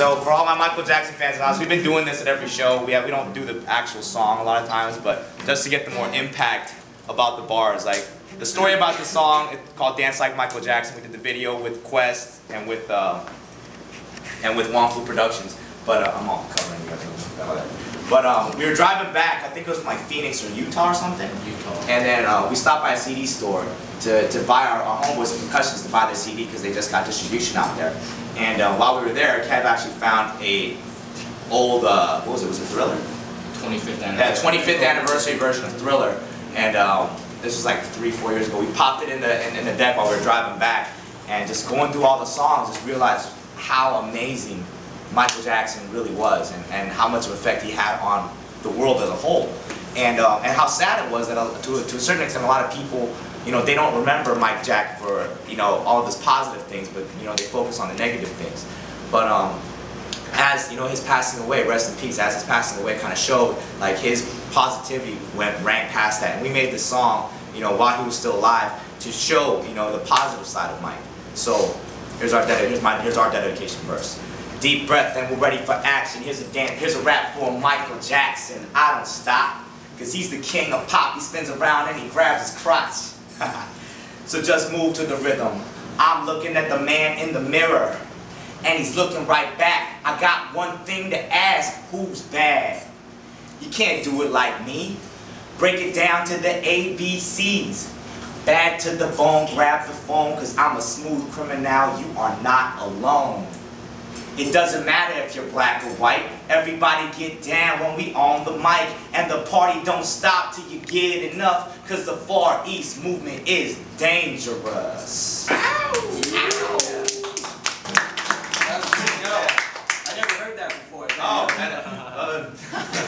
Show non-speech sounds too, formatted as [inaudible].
So for all my Michael Jackson fans in the house, we've been doing this at every show. We have, we don't do the actual song a lot of times, but just to get the more impact about the bars. Like the story about the song, it's called Dance Like Michael Jackson. We did the video with Quest and with uh, and with Wong Fu Productions. But uh, I'm all covering you guys. But um, we were driving back. I think it was from like Phoenix or Utah or something. Utah. And then uh, we stopped by a CD store to, to buy our, our homeboys and concussions to buy their CD because they just got distribution out there. And uh, while we were there, Kev actually found a old, uh, what was it, was it Thriller? 25th Yeah, anniversary. 25th anniversary version of Thriller. And um, this was like three, four years ago. We popped it in the, in, in the deck while we were driving back and just going through all the songs, just realized how amazing Michael Jackson really was and, and how much of effect he had on the world as a whole. And, uh, and how sad it was that uh, to, to a certain extent a lot of people, you know, they don't remember Mike Jack for, you know, all of his positive things, but, you know, they focus on the negative things. But um, as you know his passing away, rest in peace, as his passing away kind of showed, like his positivity went ran past that. And we made this song, you know, while he was still alive to show, you know, the positive side of Mike. So here's our here's my here's our dedication verse. Deep breath and we're ready for action. Here's a dance, here's a rap for Michael Jackson. I don't stop, cause he's the king of pop. He spins around and he grabs his crotch. [laughs] so just move to the rhythm. I'm looking at the man in the mirror and he's looking right back. I got one thing to ask, who's bad? You can't do it like me. Break it down to the ABCs. Bad to the bone, grab the phone, cause I'm a smooth criminal, you are not alone. It doesn't matter if you're black or white. Everybody get down when we on the mic. And the party don't stop till you get enough. Cause the Far East movement is dangerous. Ow! Ow! Yeah. I never heard that before. Oh, [laughs]